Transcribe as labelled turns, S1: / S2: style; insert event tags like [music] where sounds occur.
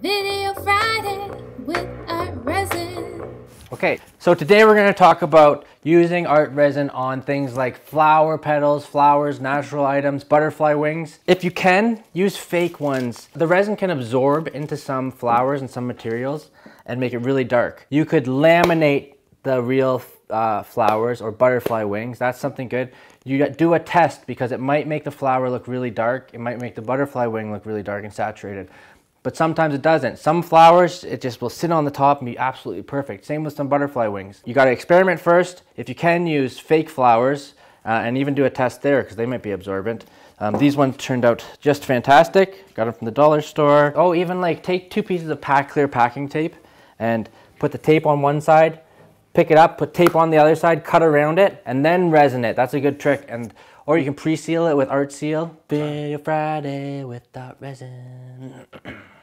S1: Video Friday with Art Resin.
S2: Okay, so today we're going to talk about using art resin on things like flower petals, flowers, natural items, butterfly wings. If you can, use fake ones. The resin can absorb into some flowers and some materials and make it really dark. You could laminate the real uh, flowers or butterfly wings. That's something good. You do a test because it might make the flower look really dark. It might make the butterfly wing look really dark and saturated but sometimes it doesn't. Some flowers, it just will sit on the top and be absolutely perfect. Same with some butterfly wings. You gotta experiment first. If you can, use fake flowers uh, and even do a test there because they might be absorbent. Um, these ones turned out just fantastic. Got them from the dollar store. Oh, even like take two pieces of pack clear packing tape and put the tape on one side, pick it up, put tape on the other side, cut around it, and then resin it. That's a good trick. And Or you can pre-seal it with Art Seal. Video Friday with Art Resin. [clears throat]